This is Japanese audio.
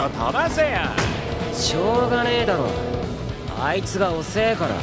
と飛ばせや。しょうがねえだろ。あいつが遅えから。